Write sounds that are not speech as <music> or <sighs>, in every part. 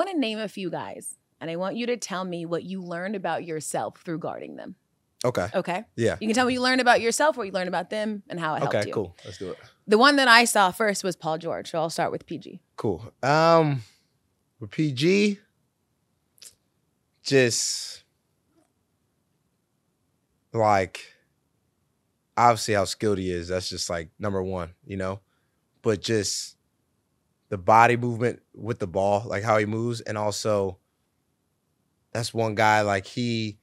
want to name a few guys, and I want you to tell me what you learned about yourself through guarding them. Okay. Okay. Yeah. You can tell me what you learned about yourself, what you learned about them, and how it helped Okay. you. Cool. Let's do it. The one that I saw first was Paul George, so I'll start with PG. Cool. Um, with PG, just like obviously how skilled he is. That's just like number one, you know. But just the body movement with the ball, like how he moves, and also that's one guy like he.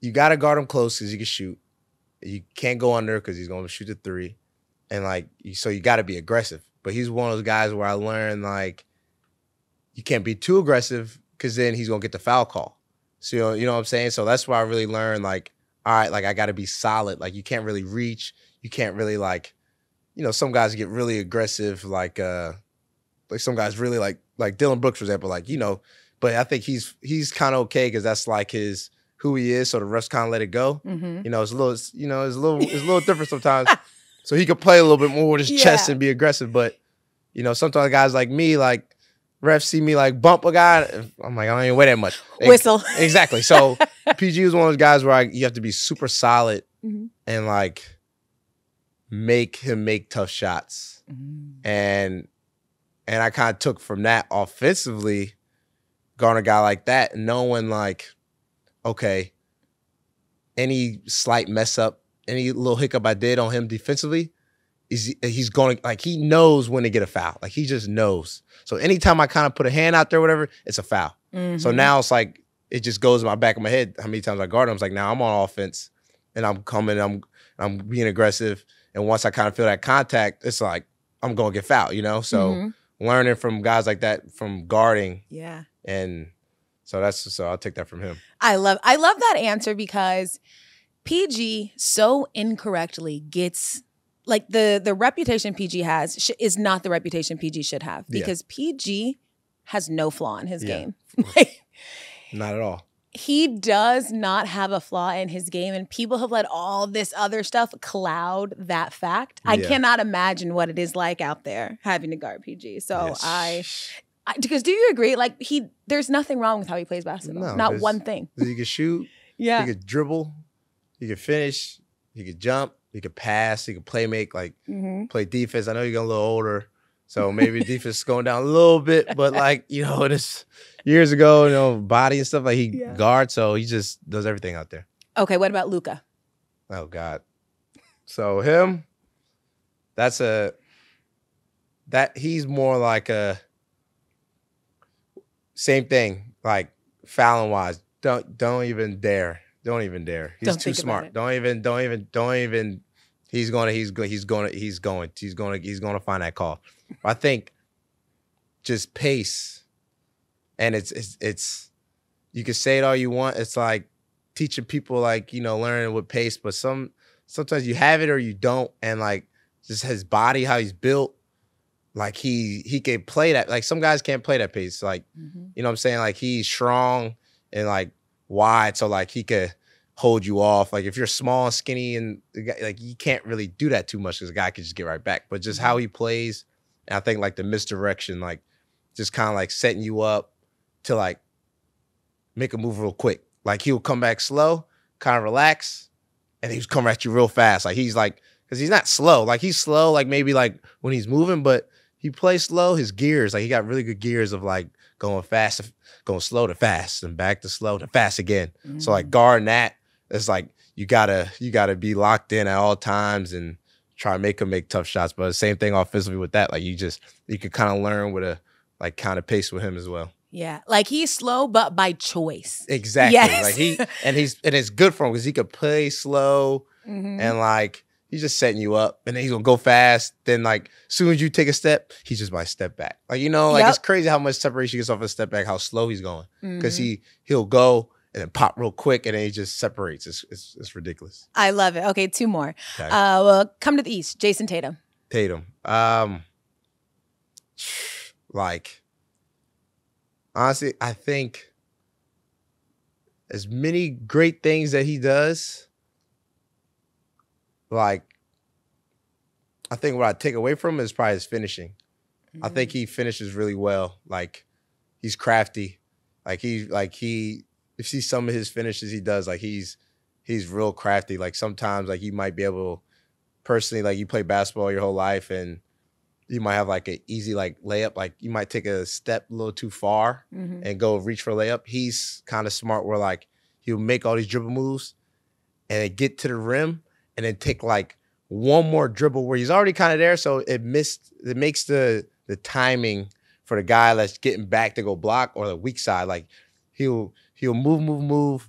You got to guard him close because he can shoot. You can't go under because he's to shoot the three, and like so you got to be aggressive. But he's one of those guys where I learned like you can't be too aggressive because then he's gonna get the foul call. So you know, you know what I'm saying. So that's why I really learned like, all right, like I got to be solid. Like you can't really reach. You can't really like, you know, some guys get really aggressive. Like uh, like some guys really like like Dillon Brooks for example. Like you know, but I think he's he's kind of okay because that's like his who he is. So the refs kind of let it go. Mm-hmm. You know, it's a little, it's, you know, it's a little, it's a little different <laughs> sometimes. So he could play a little bit more with his chest and be aggressive. But you know, sometimes guys like me, like refs see me like bump a guy. I'm like, I don't even weigh that much. Whistle. Exactly. So <laughs> PG is one of those guys where I, you have to be super solid Mhm. and like make him make tough shots. And and I kind of took from that offensively, going a guy like that, knowing like, okay, any slight mess up, any little hiccup I did on him defensively, is he's going to like he knows when to get a foul. Like he just knows. So anytime I kind of put a hand out there, whatever, it's a foul. So Mhm. now it's like it just goes in my back of my head. How many times I guard him? It's like now I'm on offense and I'm coming. I'm I'm being aggressive. And once I kind of feel that contact, it's like I'm gonna get fouled. You know. So Mhm. learning from guys like that from guarding yeah. and so that's so I'll take that from him. I love I love that answer because PG so incorrectly gets like the the reputation PG has sh- is not the reputation PG should have Yeah. because PG has no flaw in his Yeah. game. <laughs> <laughs> like Not at all. He does not have a flaw in his game and people have let all this other stuff cloud that fact. I Yeah. cannot imagine what it is like out there having to guard PG. So Yes. I I, because do you agree? Like he, there's nothing wrong with how he plays basketball. No, Not one thing. He could shoot. Yeah. He could dribble. He could finish. He could jump. He could pass. He could play make like hmm play defense. I know you're getting a little older, so maybe defense is going down a little bit, but like you know, <laughs> this years ago, you know, body and stuff like he Yeah. guards, so he just does everything out there. Okay. What about Luka? Oh God, so him, that's a that he's more like a same thing, like fouling wise. Don't don't even dare. Don't even dare. He's Don't too smart. Don't even. Don't even. Don't even. He's gonna. He's go. He's gonna. He's going. He's gonna. He's gonna find that call. I think just pace, and it's it's it's. You can say it all you want. It's like teaching people like you know learning with pace, but some sometimes you have it or you don't, and like just his body, how he's built, like he he can play that. Like some guys can't play that pace. Like mm-hmm. you know what I'm saying? Like he's strong and like wide, so like he could hold you off. Like if you're small and skinny and the guy- like you can't really do that too much because the guy can just get right back. But just how mm-hmm. he plays, and I think like the misdirection, like just kind of like setting you up to like make a move real quick. Like he'll come back slow, kind of relax, and he's coming at you real fast. Like he's like, because he's not slow. Like he's slow, like maybe like when he's moving, but he plays slow. His gears, like he got really good gears of like going fast, going slow to fast, and back to slow to fast again. So like mm. guarding that, it's like you gotta you gotta be locked in at all times and try to make him make tough shots. But the same thing offensively with that, like you just you could kind of learn with a like kind of pace with him as well. Yeah. Like he's slow, but by choice. Exactly. Yes. Like he and he's and it's good for him because he could play slow Mhm. and like he's just setting you up and then he's gonna go fast. Then like as soon as you take a step, he just might step back. Like you know, like Yep. it's crazy how much separation he gets off a step back, how slow he's going. Because Mhm. he he'll go and then pop real quick and then he just separates. It's it's, it's ridiculous. I love it. Okay, two more. Okay. Uh, well, come to the East. Jayson Tatum. Tatum. Um like honestly, I think as many great things that he does, like I think what I take away from him is probably his finishing. I think he finishes really well. Like he's crafty. Like he like he you see some of his finishes he does, like he's he's real crafty. Like sometimes like you might be able personally, like you play basketball your whole life and you might have like an easy like layup, like you might take a step a little too far Mhm. and go reach for a layup. He's kind of smart where like he'll make all these dribble moves and then get to the rim and then take like one more dribble where he's already kind of there. So it missed it makes the the timing for the guy that's getting back to go block or the weak side. Like he'll he'll move, move, move,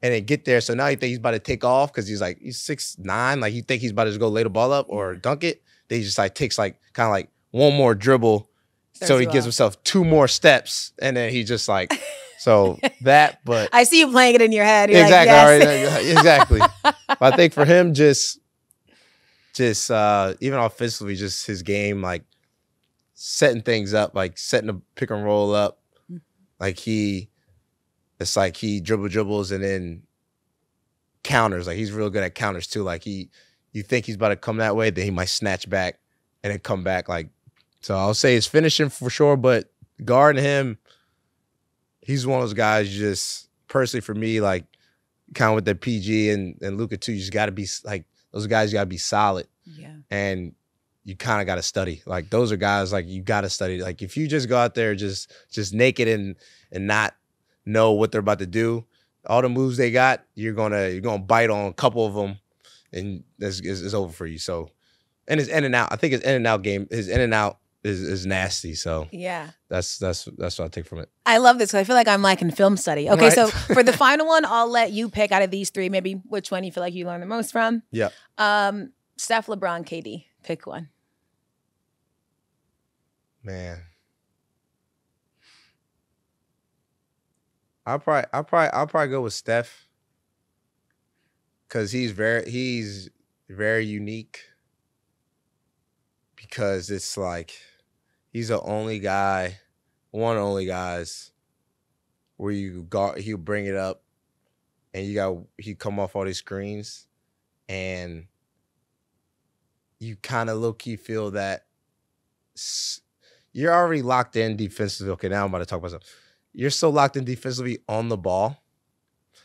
and then get there. So now you think he's about to take off because he's like he's six nine. Like you think he's about to just go lay the ball up or dunk it. Then he just like takes like kind of like one more dribble. so he gives himself two more steps, and then he just like so <laughs> that. But I see you playing it in your head. You're exactly, Like, yes. exactly. <laughs> but I think for him, just just uh even offensively, just his game, like setting things up, like setting the pick and roll up. Mm. Like he, it's like he dribble dribbles and then counters. Like he's real good at counters too. Like he, you think he's about to come that way, then he might snatch back and then come back. Like so, I'll say it's finishing for sure, but guarding him, he's one of those guys. Just personally for me, like kind of with the PG and and Luka too. You just got to be like those guys. You Got to be solid yeah. and you kind of got to study. Like those are guys like you got to study. Like if you just go out there just just naked and and not know what they're about to do, all the moves they got, you're gonna you're gonna bite on a couple of them, and it's, is is over for you. So, and his in and out. I think his in and out game, his in and out is is nasty. So Yeah. that's that's that's what I take from it. I love this. 'cause I feel like I'm like in film study. Okay, Right. so <laughs> for the <laughs> final one, I'll let you pick out of these three, maybe which one you feel like you learned the most from. Yeah. Um, Steph, LeBron, KD. Pick one. Man. I'll probably I'll probably I'll probably go with Steph. Cause he's very he's very unique. Because it's like he's the only guy, one only guys where you got he'll bring it up and you got he come off all these screens and you kind of low key feel that you're already locked in defensively. Okay, now I'm about to talk about something. You're so locked in defensively on the ball,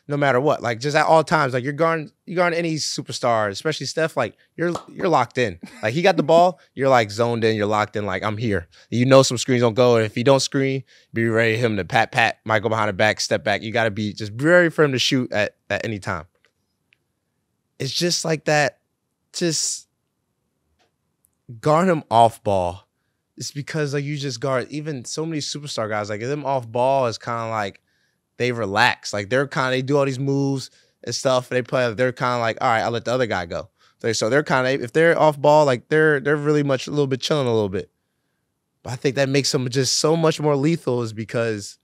no matter what. Like just at all times, like you're guarding, you guarding any superstar, especially Steph. Like you're you're locked in. Like he got the ball, <laughs> you're like zoned in. You're locked in. Like I'm here. You know some screens don't go, and if he don't screen, be ready for him to pat pat, go behind the back, step back. You got to be just ready for him to shoot at at any time. It's just like that. Just guard him off ball it's because like you just guard even so many superstar guys like them off ball is kind of like they relax like they're kind of they do all these moves and stuff and they play they're kind of like all right I'll let the other guy go. So, they're kind of if they're off ball like they're they're really much a little bit chilling a little bit. But I think that makes them just so much more lethal is because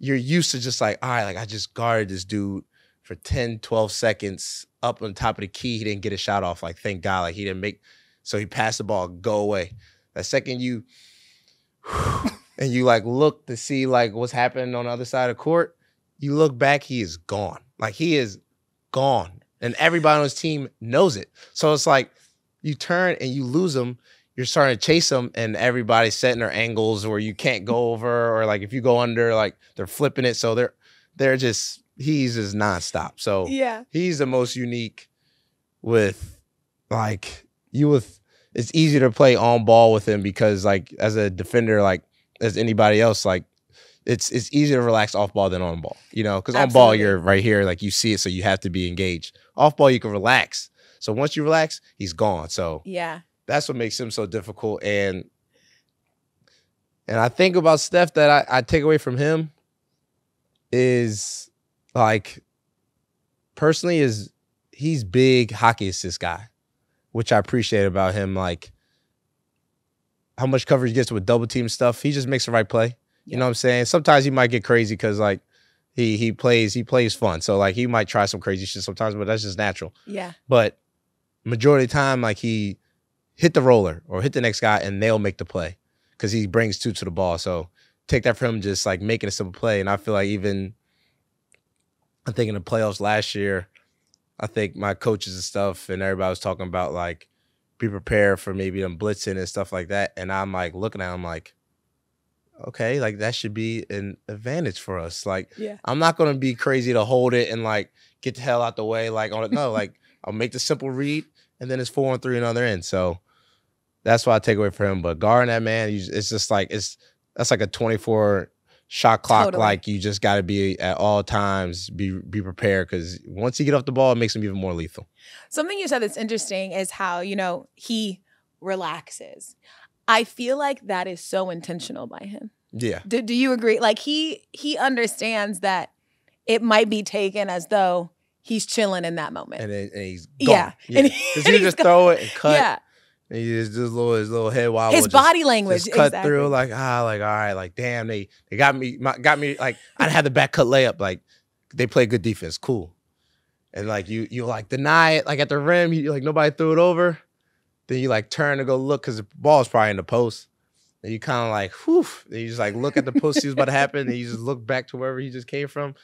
you're used to just like all right like I just guarded this dude for 10 12 seconds up on top of the key. He didn't get a shot off. Like thank God like he didn't make so he passed the ball go away that second you <sighs> and you like look to see like what's happening on the other side of court, you look back, he is gone. Like he is gone. And everybody on his team knows it. So it's like you turn and you lose him, you're starting to chase him, and everybody's setting their angles where you can't go over, or like if you go under, like they're flipping it. So they're they're just he's just nonstop. So Yeah. he's the most unique with like you with it's easier to play on ball with him because like as a defender like as anybody else like it's it's easier to relax off ball than on ball you know because on ball you're right here like you see it so you have to be engaged. Off ball you can relax. So once you relax he's gone. So Yeah. that's what makes him so difficult and and I think about Steph that I, I take away from him is like personally is he's big hockey assist guy, which I appreciate about him. Like how much coverage he gets with double team stuff. He just makes the right play. You Yeah. know what I'm saying? Sometimes he might get crazy because like he he plays he plays fun. So like he might try some crazy shit sometimes, but that's just natural. Yeah. But majority of the time, like he hit the roller or hit the next guy and they'll make the play because he brings two to the ball. So take that from him, just like making a simple play. And I feel like even I think in the playoffs last year, I think my coaches and stuff and everybody was talking about like be prepared for maybe them blitzing and stuff like that. And I'm like looking at him like, okay, like that should be an advantage for us. Like Yeah. I'm not gonna be crazy to hold it and like get the hell out the way. Like on it, no, like <laughs> I'll make the simple read and then it's four and three another end. So that's why I take away from him. But guarding that man, it's just like it's that's like a 24 shot clock. Totally. Like you just got to be at all times be be prepared because once you get off the ball, it makes him even more lethal. Something you said that's interesting is how, you know, he relaxes. I feel like that is so intentional by him. Yeah, Do, do you agree? Like he he understands that it might be taken as though he's chilling in that moment. and then and he's Yeah. gone. And he- <laughs> you he's just gone. throw it and cut. yeah. And he just his little his little head wobble. His just- body language. just cut exactly. through like ah like all right like damn they they got me my, got me like I had the back cut layup like they play good defense cool and like you you like deny it like at the rim you like nobody threw it over then you like turn to go look because the ball's probably in the post and you kind of like whew then you just like look at the post see what's about to happen and you just look back to wherever he just came from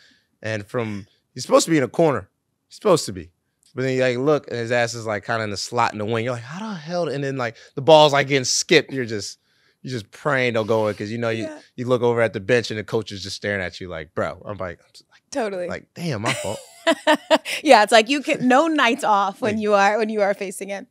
and from he's supposed to be in a corner he's supposed to be but then you like look and his ass is like kind of in the slot in the wing. You're like, how the hell? And then like the ball's like getting skipped. You're just you're just praying don't go in because you know you Yeah. you look over at the bench and the coach is just staring at you like, bro. I'm like, I'm like, Totally. like damn, my fault. <laughs> yeah, it's like you can no nights off when you are when you are facing it.